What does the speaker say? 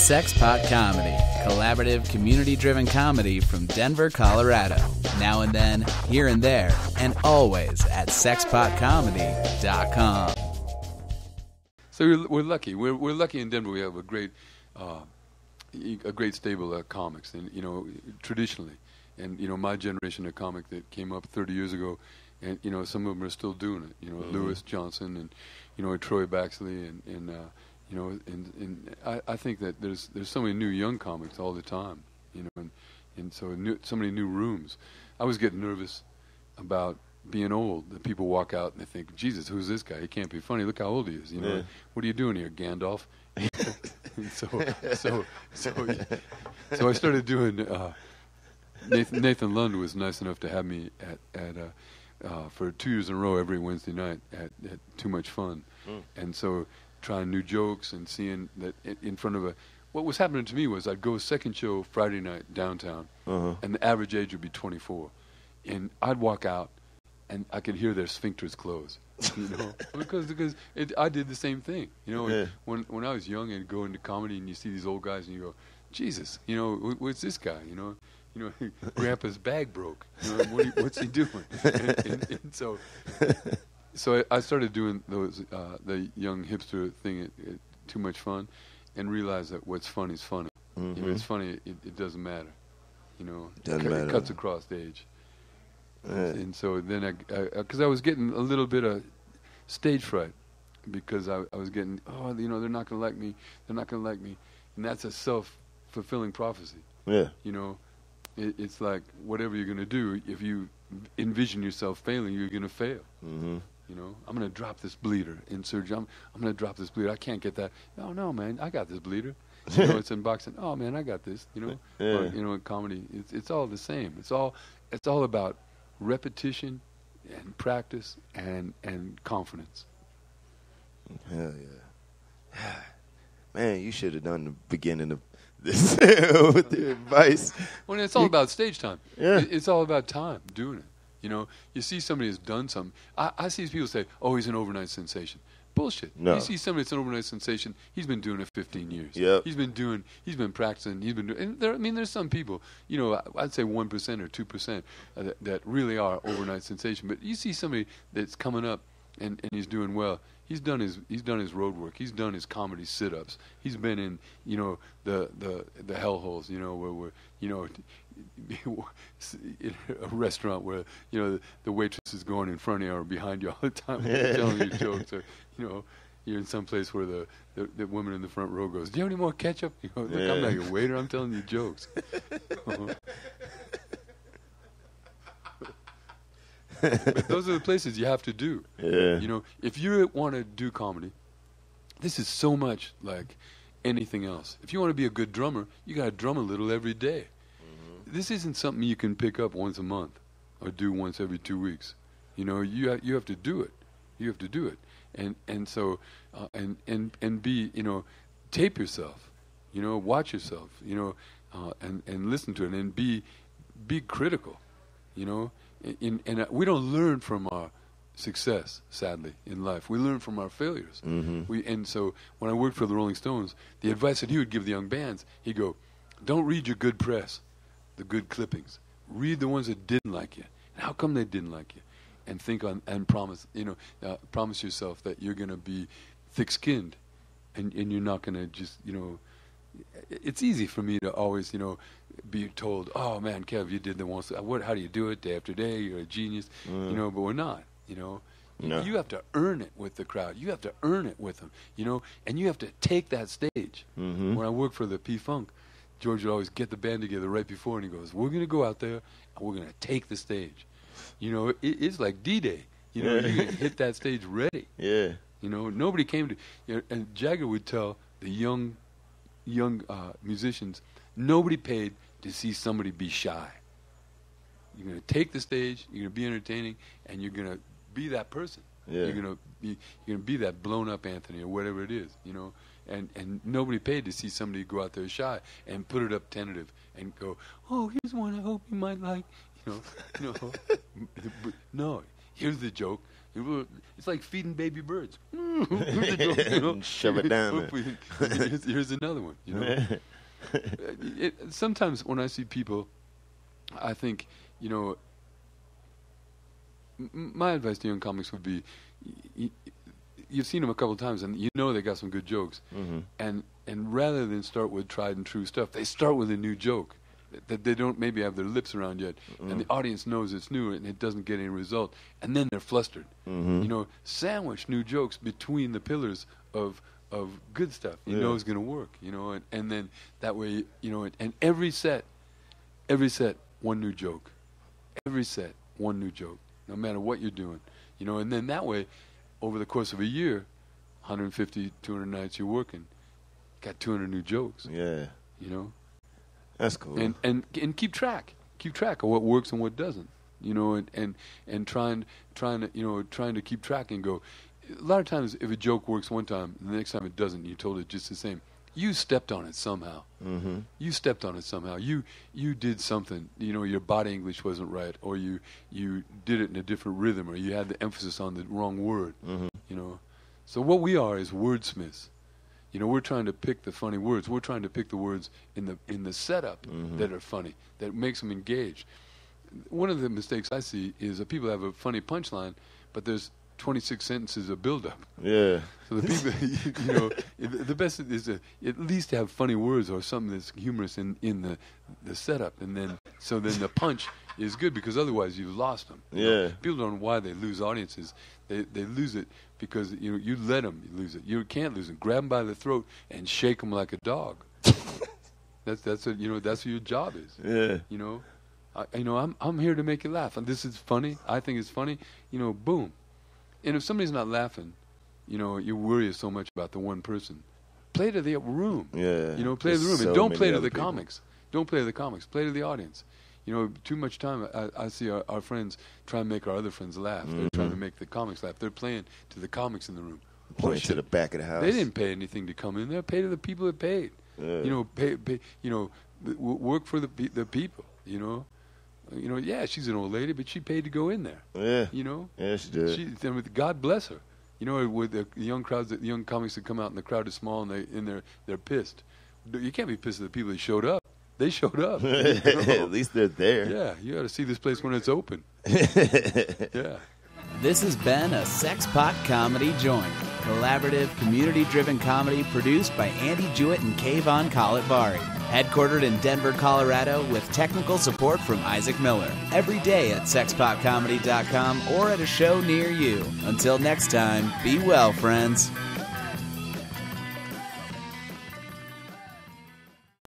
Sexpot Comedy, collaborative, community driven comedy from Denver, Colorado. Now and then, here and there, and always at sexpotcomedy.com. So we're, we're lucky. We're, we're lucky in Denver. We have a great, uh, a great stable of comics, and you know, traditionally, and you know, my generation of comic that came up 30 years ago, and you know, some of them are still doing it. You know, Mhm. Lewis Johnson, and you know, Troy Baxley, and and uh, you know, and and I, I think that there's there's so many new young comics all the time. You know, and and so new, so many new rooms. I was getting nervous about being old. That people walk out and they think, Jesus, who's this guy? He can't be funny. Look how old he is. You know, Yeah. what are you doing here, Gandalf? So, so, so, so I started doing. Uh, Nathan, Nathan Lund was nice enough to have me at at uh, uh, for two years in a row every Wednesday night at, at Too Much Fun, Mm. and so trying new jokes and seeing that in, front of a. What was happening to me was I'd go second show Friday night downtown, Uh-huh. and the average age would be 24, and I'd walk out, and I could hear their sphincters close, you know, because because it, I did the same thing, you know. Yeah. When when I was young and go into comedy and you see these old guys and you go, Jesus, you know, wh- what's this guy, you know? You know, Grandpa's bag broke. You know, what he, what's he doing? And, and, and so, so I, I started doing those uh, the young hipster thing at, at Too Much Fun, and realized that what's funny is funny. If Mhm. it's funny, it, it doesn't matter. You know, Doesn't it, matter. it cuts across stage. Yeah. And so then I, because I, was getting a little bit of stage fright because I, I was getting, oh, you know, they're not going to like me. They're not going to like me. And that's a self fulfilling prophecy. Yeah. You know, it, it's like whatever you're going to do, if you envision yourself failing, you're going to fail. Mm-hmm. You know, I'm going to drop this bleeder in surgery. I'm, I'm going to drop this bleeder. I can't get that. Oh, no, man, I got this bleeder. You know, it's in boxing. Oh man, I got this. You know, or, you know, in comedy, it's it's all the same. It's all it's all about repetition and practice and and confidence. Hell yeah. Man, you should have done the beginning of this with your advice. Well, it's all about stage time. Yeah. It's all about time doing it. You know, you see somebody that's done something. I, I see people say, "Oh, he's an overnight sensation." Bullshit. No. You see somebody that's an overnight sensation. He's been doing it 15 years. Yep. He's been doing. He's been practicing. He's been doing. And there, I mean, there's some people. You know, I'd say one percent or two percent uh, that, that really are overnight sensation. But you see somebody that's coming up and, and he's doing well. He's done his he's done his road work. He's done his comedy sit-ups. He's been in you know the the the hellholes. You know where where you know in a restaurant where you know the, the waitress is going in front of you or behind you all the time telling you jokes or you know you're in some place where the, the the woman in the front row goes, "Do you have any more ketchup?" You go, "Look, I'm not Yeah. your waiter. I'm telling you jokes." Uh-huh. But those are the places you have to do. Yeah. You know, if you want to do comedy, this is so much like anything else. If you want to be a good drummer, you got to drum a little every day. This isn't something you can pick up once a month or do once every two weeks. You know, you ha- you have to do it. You have to do it, and and so uh, and and and be you know, tape yourself. You know, watch yourself. You know, uh, and and listen to it and be be critical. You know, in, and we don't learn from our success, sadly, in life. We learn from our failures. Mhm. We and so when I worked for the Rolling Stones, the advice that he would give the young bands, he'd go, "Don't read your good press, the good clippings. Read the ones that didn't like you. And how come they didn't like you? And think on and promise, you know, uh, promise yourself that you're going to be thick-skinned, and and you're not going to just, you know." It's easy for me to always, you know, be told, "Oh man, Kev, you did the one. What? How do you do it day after day? You're a genius." Mm. You know, but we're not. You know, You- No. you have to earn it with the crowd. You have to earn it with them. You know, and you have to take that stage. Mhm. When I worked for the P Funk, George would always get the band together right before, and he goes, "We're going to go out there and we're going to take the stage." You know, it, it's like D-Day. You know, Yeah. you hit that stage ready. Yeah. You know, nobody came to. You know, and Jagger would tell the young, young uh, musicians, nobody paid to see somebody be shy. You're gonna take the stage. You're gonna be entertaining, and you're gonna be that person. Yeah. You're gonna be. You're gonna be that blown up Anthony or whatever it is. You know, and and nobody paid to see somebody go out there shy and put it up tentative and go, oh, here's one I hope you might like. You know, no, no. Here's the joke. It's like feeding baby birds. the joke, you know? Shove it down here's, here's another one. You know, it, sometimes when I see people, I think, you know, m- my advice to young comics would be, y- y- you've seen them a couple of times, and you know they got some good jokes, Mhm. and and rather than start with tried and true stuff, they start with a new joke that they don't maybe have their lips around yet, and the audience knows it's new and it doesn't get any result, and then they're flustered. Mhm. You know, sandwich new jokes between the pillars of of good stuff you Yeah. know is going to work. You know, and, and then that way, you know, and every set, every set, one new joke. Every set, one new joke, no matter what you're doing. You know, and then that way, over the course of a year, 150, 200 nights you're working, got 200 new jokes. Yeah, You know, that's cool. and and and keep track, keep track of what works and what doesn't. You know, and and and trying trying to you know trying to keep track and go. A lot of times, if a joke works one time, the next time it doesn't, you told it just the same. You stepped on it somehow. mm-hmm. You stepped on it somehow. You you did something. You know, your body English wasn't right, or you you did it in a different rhythm, or you had the emphasis on the wrong word. Mhm. You know, so what we are is wordsmiths. You know, we're trying to pick the funny words. We're trying to pick the words in the in the setup Mhm. that are funny, that makes them engage. One of the mistakes I see is that people have a funny punchline, but there's 26 sentences of build-up. Yeah, So the people, you know, the best is to at least have funny words or something that's humorous in, in the, the setup, and then so then the punch is good because otherwise you've lost them. you know. Yeah. people don't know why they lose audiences. They they lose it because you know you let them lose it. You can't lose them. Grab them by the throat and shake them like a dog. that's that's what you know. That's what your job is. yeah, You know, I, you know, I'm I'm here to make you laugh, and this is funny. I think it's funny. You know, boom. And if somebody's not laughing, you know, you worry so much about the one person. Play to the room. yeah. You know, play to the room, and don't play to the people. comics. Don't play to the comics. Play to the audience. You know, too much time. I, I see our, our friends try and make our other friends laugh. They're trying to Mhm. make the comics laugh. They're playing to the comics in the room. Playing Bullshit. to the back of the house. They didn't pay anything to come in there. Pay to the people that paid. Yeah. You know, pay, pay. You know, work for the pe- the people. You know, you know. Yeah, she's an old lady, but she paid to go in there. Yeah, You know, yeah, she did. she. I mean, God bless her. You know, with the young crowds, the young comics that come out and the crowd is small and they and they're they're pissed. You can't be pissed at the people that showed up. They showed up. At least they're there. yeah, you got to see this place when it's open. Yeah. This has been a Sexpot Comedy Joint, collaborative, community driven comedy produced by Andy Juett and Kayvon Khalatbari. Headquartered in Denver, Colorado, with technical support from Isaac Miller. Every day at sexpotcomedy.com or at a show near you. Until next time, be well, friends.